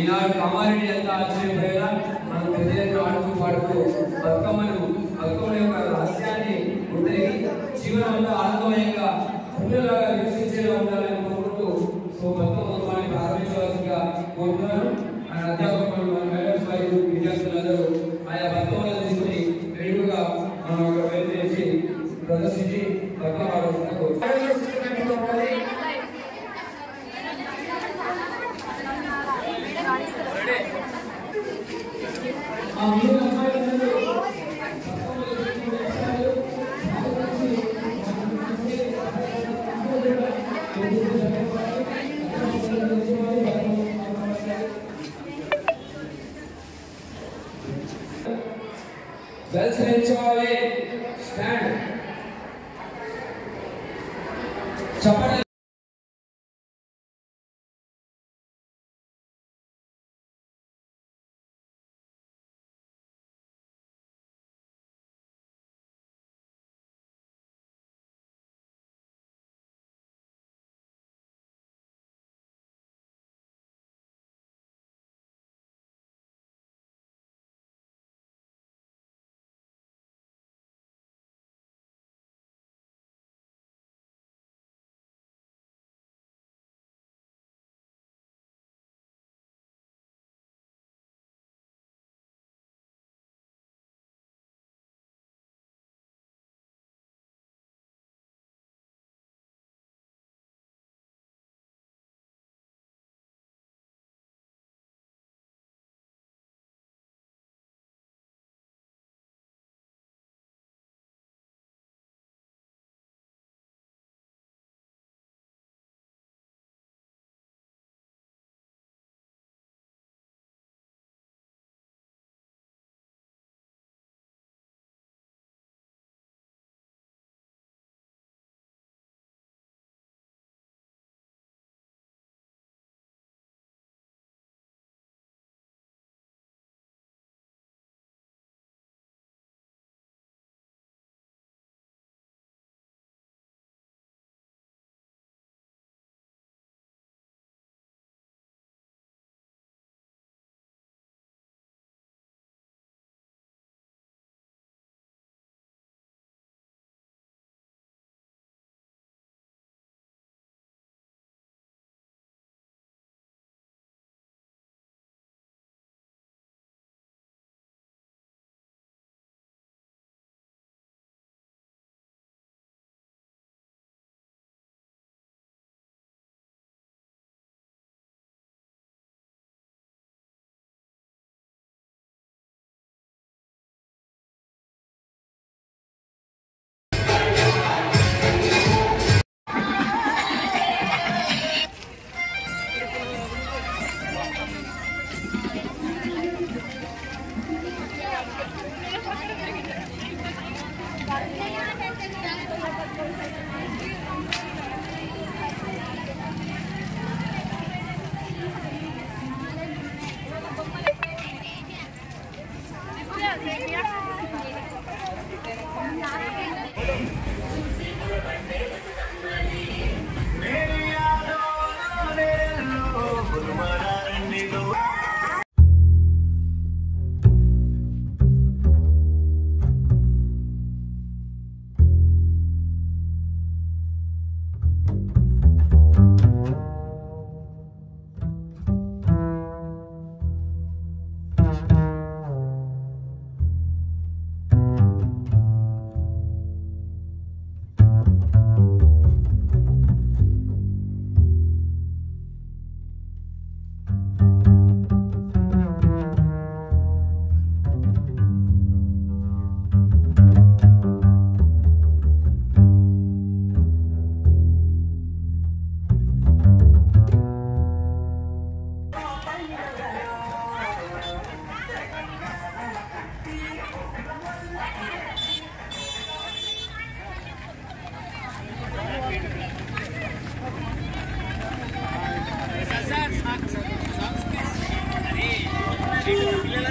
ఈనాడు కామారెడ్డి ఎంత ఆశ్చర్యపోయేలా మనం పెద్ద ఆడుతూ పాడుతూ బతుకమ్మను బతుకమ్మ యొక్క రహస్యాన్ని గుర్తిరిగి జీవనం అంతా ఆనందమయంగా పుణ్యలాగా వికసించేలా ఉండాలని కోరుకుంటూ సో బతుకమ్మ ఉత్సవాన్ని ప్రారంభించవలసిందిగా కోరుతున్నాను. మన అధ్యాపకులు మన చెప్పండి.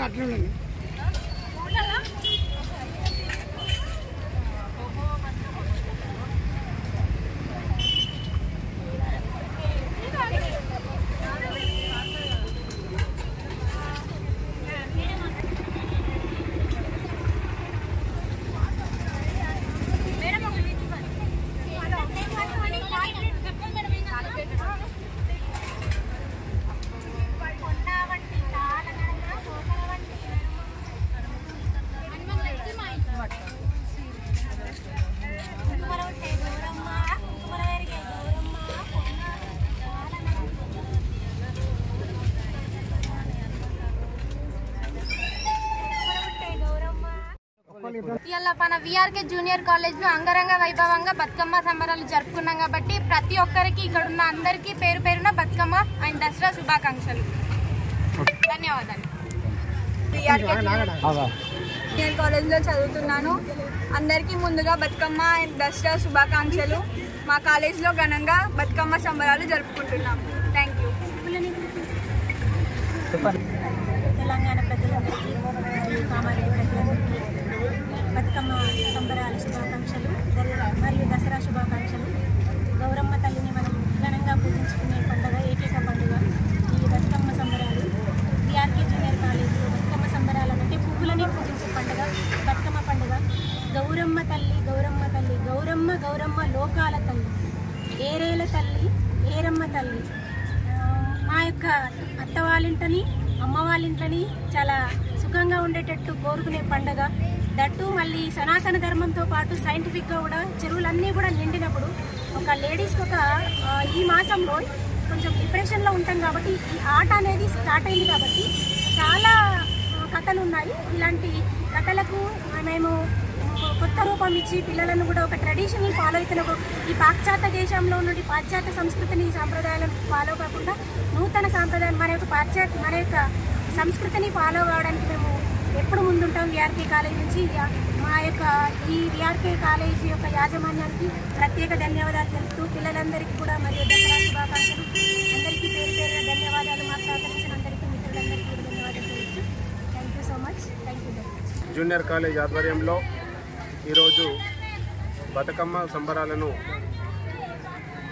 అట్లా ఇవాళ మన విఆర్కే జూనియర్ కాలేజ్లో అంగరంగ వైభవంగా బతుకమ్మ సంబరాలు జరుపుకున్నాం కాబట్టి ప్రతి ఒక్కరికి ఇక్కడ ఉన్న అందరికీ పేరు పేరున బతుకమ్మ అండ్ దసరా శుభాకాంక్షలు. ధన్యవాదాలు. విఆర్కే జూనియర్ కాలేజ్లో చదువుతున్నాను. అందరికీ ముందుగా బతుకమ్మ అండ్ దసరా శుభాకాంక్షలు. మా కాలేజ్లో ఘనంగా బతుకమ్మ సంబరాలు జరుపుకుంటున్నాం. థ్యాంక్ యూ తెలంగాణ ప్రజలందరికీ బతుకమ్మ సంబరాల శుభాకాంక్షలు దరి- మరియు దసరా శుభాకాంక్షలు గౌరమ్మ తల్లిని మనం ఘనంగా పూజించుకునే పండుగ ఏకైక పండుగ ఈ బతుకమ్మ సంబరాలు బీఆర్కే జూనియర్ కాలేజీలో బతుకమ్మ సంబరాలు అంటే పువ్వులని పూజించే పండుగ బతుకమ్మ పండుగ గౌరమ్మ తల్లి గౌరమ్మ తల్లి గౌరమ్మ లోకాల తల్లి ఏరేల తల్లి ఏరమ్మ తల్లి. మా యొక్క అత్త వాళ్ళింటని అమ్మ వాళ్ళింట్లని చాలా సుఖంగా ఉండేటట్టు కోరుకునే పండగ. దట్టు మళ్ళీ సనాతన ధర్మంతో పాటు సైంటిఫిక్గా కూడా చెరువులన్నీ కూడా నిండినప్పుడు ఒక లేడీస్కి ఒక ఈ మాసంలో కొంచెం డిప్రెషన్లో ఉంటాం కాబట్టి ఈ ఆట అనేది స్టార్ట్ అయింది కాబట్టి చాలా కథలు ఉన్నాయి. ఇలాంటి కథలకు మేము కొత్త రూపం ఇచ్చి పిల్లలను కూడా ఒక ట్రెడిషనల్ ఫాలో అవుతున్న ఈ పాశ్చాత్య దేశంలో నుండి పాశ్చాత్య సంస్కృతిని సాంప్రదాయాలను ఫాలో కాకుండా నూతన సాంప్రదాయం మన యొక్క పాశ్చాత్య మన యొక్క సంస్కృతిని ఫాలో కావడానికి మేము ఎప్పుడు ముందుంటాం విఆర్కే కాలేజ్ నుంచి. మా యొక్క ఈ విఆర్కే కాలేజీ యొక్క యాజమాన్యానికి ప్రత్యేక ధన్యవాదాలు తెలుపుతూ పిల్లలందరికీ కూడా మరియు దసరా శుభాకాంక్షలు. అందరికీ పేరు పేరున ధన్యవాదాలు మాకు సహకరించిన అందరికీ మిత్రులందరికీ ధన్యవాదాలు తెలుపుతూ. Thank you so much thank you much junior college ఆధ్వర్యంలో ఈరోజు బతుకమ్మ సంబరాలను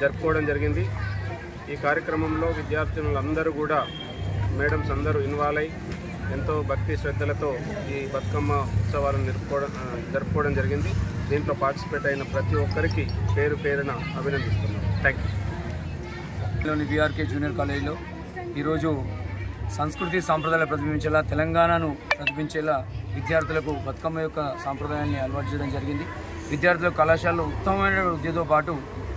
జరుపుకోవడం జరిగింది. ఈ కార్యక్రమంలో విద్యార్థినులందరూ కూడా మేడమ్స్ అందరూ ఇన్వాల్వ్ అయి ఎంతో భక్తి శ్రద్ధలతో ఈ బతుకమ్మ ఉత్సవాలను జరుపుకోవడం జరుపుకోవడం జరిగింది. దీంట్లో పార్టిసిపేట్ అయిన ప్రతి ఒక్కరికి పేరు పేరున అభినందిస్తున్నాను థ్యాంక్ యూలోని బీఆర్కే జూనియర్ కాలేజీలో ఈరోజు సంస్కృతి సాంప్రదాయాలు ప్రతిబింబించేలా తెలంగాణను ప్రతిబింబించేలా విద్యార్థులకు బతుకమ్మ యొక్క సాంప్రదాయాన్ని అలవాటు చేయడం జరిగింది. విద్యార్థులకు కళాశాలలో ఉత్తమమైన విద్యతో పాటు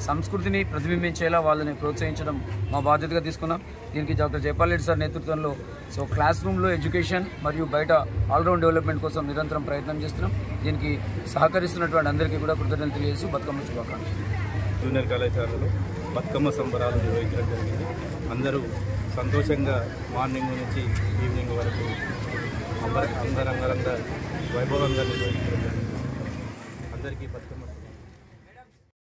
సంస్కృతిని ప్రతిబింబించేలా వాళ్ళని ప్రోత్సహించడం మా బాధ్యతగా తీసుకున్నాం. దీనికి డాక్టర్ జయపాల్రెడ్డి సార్ నేతృత్వంలో సో క్లాస్ రూమ్లో ఎడ్యుకేషన్ మరియు బయట ఆల్రౌండ్ డెవలప్మెంట్ కోసం నిరంతరం ప్రయత్నం చేస్తున్నాం. దీనికి సహకరిస్తున్నటువంటి అందరికీ కూడా కృతజ్ఞతలు తెలియజేస్తూ బతుకమ్మ శుభాకాంక్షలు. జూనియర్ కళాశాలలో బతుకమ్మ సంబరాలు నిర్వహించడం జరిగింది. అందరూ సంతోషంగా మార్నింగ్ నుంచి ఈవినింగ్ వరకు అందరి అందరంగరంగ వైభవంగా నిర్వహించడం అందరికీ బతుకమ్మ